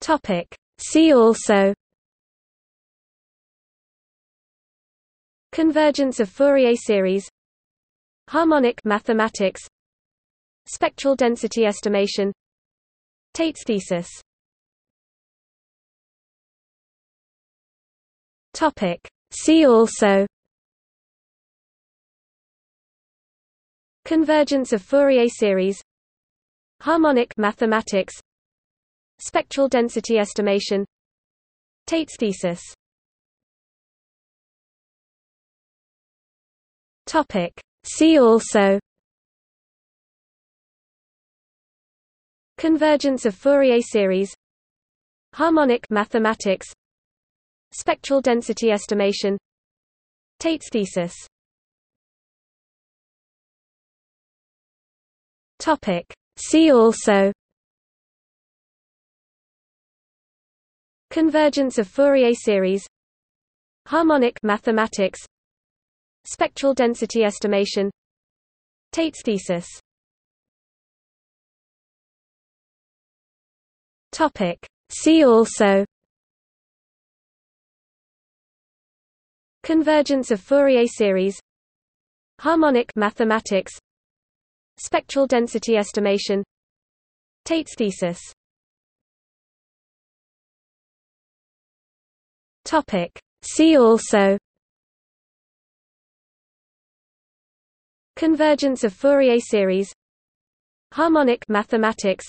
Topic. See also Convergence of Fourier series Harmonic mathematics Spectral density estimation Tate's thesis Topic. See also Convergence of Fourier series Harmonic mathematics Spectral density estimation. Tate's thesis. See also. Convergence of Fourier series. Harmonic mathematics. Spectral density estimation. Tate's thesis. Topic. See also Convergence of Fourier series. Harmonic mathematics. Spectral density estimation. Tate's thesis. Topic. See also. Convergence of Fourier series. Harmonic mathematics. Spectral density estimation. Tate's thesis Topic. See also Convergence of Fourier series Harmonic mathematics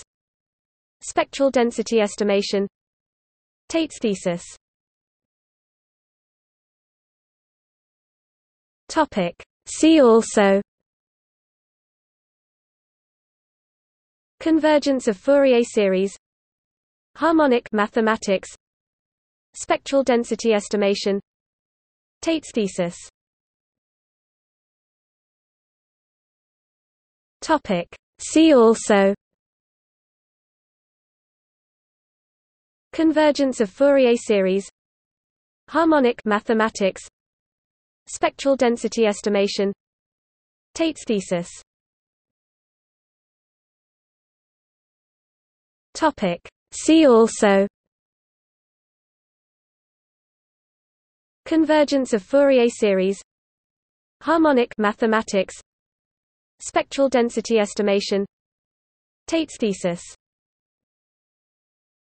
Spectral density estimation Tate's thesis Topic. See also Convergence of Fourier series Harmonic mathematics Spectral density estimation. Tate's thesis. See also. Convergence of Fourier series. Harmonic mathematics. Spectral density estimation. Tate's thesis. Topic. See also Convergence of Fourier series Harmonic mathematics Spectral density estimation Tate's thesis